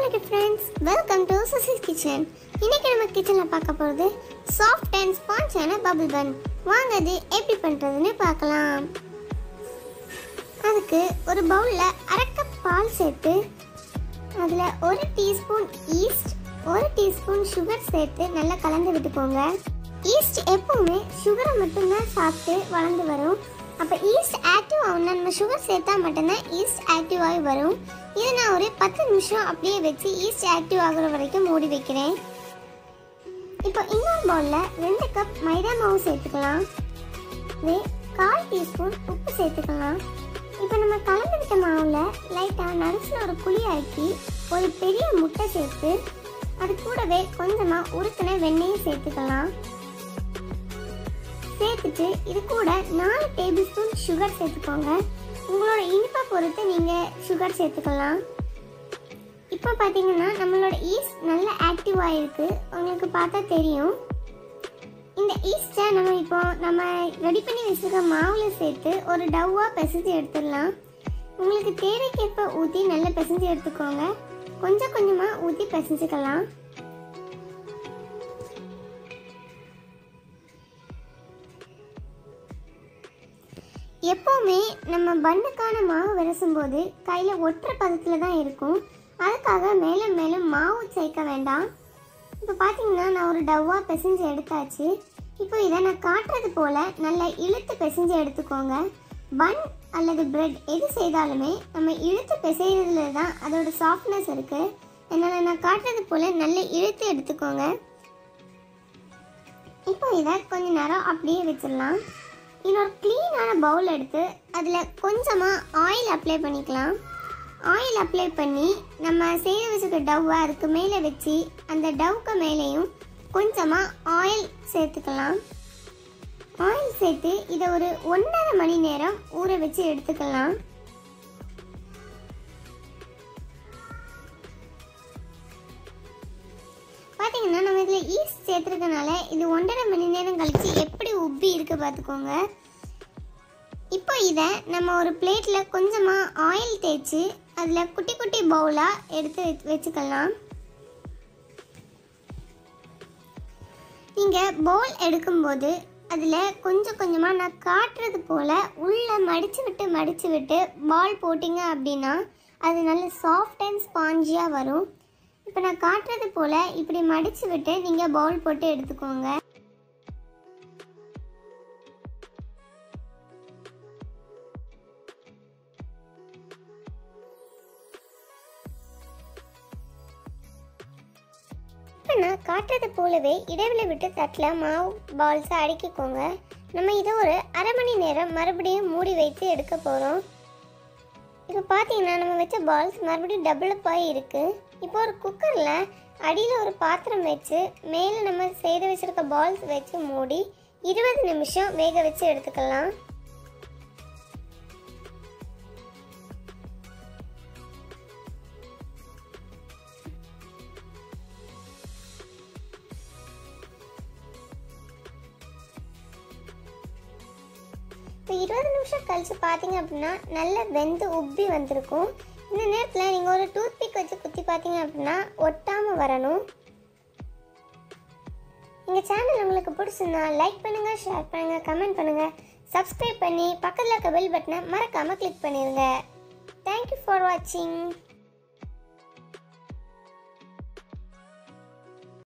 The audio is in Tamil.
வணக்கம் friends welcome to Suchi's kitchen இன்னைக்கு நம்ம கிச்சனில் பார்க்க போகிறது சாஃப்ட் அண்ட் ஸ்பான்ஸான பபிள் பன் வாங்க அது எப்படி பண்ணுறதுன்னு பார்க்கலாம். அதுக்கு ஒரு பவுலில் அரை கப் பால் சேர்த்து அதில் ஒரு டீஸ்பூன் ஈஸ்ட் ஒரு டீஸ்பூன் சுகர் சேர்த்து நல்லா கலந்து விட்டுக்கோங்க. ஈஸ்ட் எப்பவுமே சுகரை மட்டும்தான் சாப்பிட்டு வளர்ந்து வரும். அப்போ ஈஸ்ட் ஆக்டிவ் ஆகணும்னா நம்ம சுகர் சேர்த்தா மட்டும்தான் ஈஸ்ட் ஆக்டிவ் ஆகி வரும். இதை நான் ஒரு பத்து நிமிஷம் அப்படியே வச்சு ஈஸ்ட் ஆக்டிவ் ஆகுற வரைக்கும் மூடி வைக்கிறேன். இப்போ இன்னொரு பவுலில் ரெண்டு கப் மைதா மாவு சேர்த்துக்கலாம். இதே கால் டீஸ்பூன் உப்பு சேர்த்துக்கலாம். இப்போ நம்ம கலந்து விட்ட மாவில் லைட்டாக நடுசில் ஒரு புளி ஆக்கி ஒரு பெரிய முட்டை சேர்த்து அது கூடவே கொஞ்சமாக உருத்தின வெண்ணெயும் சேர்த்துக்கலாம். சேர்த்துட்டு இது கூட நாலு டேபிள் ஸ்பூன் சுகர் சேர்த்துக்கோங்க. உங்களோட இனிப்பை பொறுத்து நீங்கள் சுகர் சேர்த்துக்கலாம். இப்போ பார்த்தீங்கன்னா நம்மளோட ஈஸ்ட் நல்ல ஆக்டிவ் ஆகிருக்கு உங்களுக்கு பார்த்தா தெரியும். இந்த ஈஸ்ட்டை நம்ம இப்போ நம்ம ரெடி பண்ணி வச்சுருக்க மாவில் சேர்த்து ஒரு டவ்வாக பிசைஞ்சு எடுத்துடலாம். உங்களுக்கு தேவைக்கேற்ப ஊற்றி நல்லா பிசைஞ்சு எடுத்துக்கோங்க. கொஞ்சம் கொஞ்சமாக ஊற்றி பிசைஞ்சுக்கலாம். எப்போவுமே நம்ம பண்ணுக்கான மாவு விரசும்போது கையில் ஒற்றை பதத்தில் தான் இருக்கும். அதுக்காக மேலும் மேலும் மாவு சேர்க்க வேண்டாம். இப்போ பார்த்தீங்கன்னா நான் ஒரு டவ்வாக பிசைஞ்சு எடுத்தாச்சு. இப்போ இதை நான் காட்டுறது போல் நல்லா இழுத்து பிசைஞ்சு எடுத்துக்கோங்க. பன் அல்லது பிரெட் எது செய்தாலுமே நம்ம இழுத்து பிசைகிறதுல தான் அதோட சாஃப்ட்னஸ் இருக்குது அதனால் நான் காட்டுறது போல் நல்லா இழுத்து எடுத்துக்கோங்க. இப்போ இதை கொஞ்ச நேரம் அப்படியே வச்சிடலாம். இன்னொரு க்ளீனான பவுல் எடுத்து அதில் கொஞ்சமாக ஆயில் அப்ளை பண்ணிக்கலாம். ஆயில் அப்ளை பண்ணி நம்ம செய்து வச்சுக்க டவ்வை அதுக்கு மேலே வச்சு அந்த டவ்க்கு மேலேயும் கொஞ்சமாக ஆயில் சேர்த்துக்கலாம். ஆயில் சேர்த்து இதை ஒரு ஒன்றரை மணி நேரம் ஊற வச்சு எடுத்துக்கலாம். சேர்த்துருக்கனால இது ஒன்றரை மணி நேரம் கழித்து எப்படி உப்பி இருக்கு பார்த்துக்கோங்க. இப்போ இதை நம்ம ஒரு பிளேட்டில் கொஞ்சமாக ஆயில் தேய்ச்சி அதில் குட்டி குட்டி பவுலாக எடுத்து வச்சுக்கலாம். நீங்கள் பவுல் எடுக்கும்போது அதில் கொஞ்சம் கொஞ்சமாக நான் காட்டுறது போல் உள்ளே மடித்து விட்டு மடித்து விட்டு பால் போட்டிங்க அப்படின்னா அது நல்ல சாஃப்ட் அண்ட் ஸ்பாஞ்சியாக வரும். இப்போ நான் காட்டுறது போல் இப்படி மடித்து விட்டு நீங்கள் பவுல் போட்டு எடுத்துக்கோங்க. நான் காட்டுறது போலவே இடைவெளி விட்டு தட்டில் மாவு பால்ஸை அடுக்கிக்கோங்க. நம்ம இதை ஒரு அரை மணி நேரம் மறுபடியும் மூடி வைத்து எடுக்க போகிறோம் இப்போ பார்த்தீங்கன்னா நம்ம வச்ச பால்ஸ் மறுபடியும் டபுள் இருக்குது இப்போ ஒரு குக்கரில் அடியில் ஒரு பாத்திரம் வச்சு மேலே நம்ம செய்து வச்சுருக்க பால்ஸ் வச்சு மூடி இருபது நிமிஷம் வேக வச்சு எடுத்துக்கலாம். இப்போ இருபது நிமிஷம் கழிச்சு பார்த்தீங்க அப்படின்னா நல்லா வெந்து உப்பி வந்திருக்கும். இந்த நேரத்தில் நீங்கள் ஒரு டூத் பிக் வச்சு குத்தி பார்த்தீங்க அப்படின்னா ஒட்டாமல் வரணும். எங்கள் சேனல் உங்களுக்கு பிடிச்சிருந்தா லைக் பண்ணுங்கள் ஷேர் பண்ணுங்கள் கமெண்ட் பண்ணுங்கள் சப்ஸ்கிரைப் பண்ணி பக்கத்தில் இருக்க பெல் பட்டனை மறக்காமல் கிளிக் பண்ணிடுங்க தேங்க்யூ ஃபார் வாட்சிங்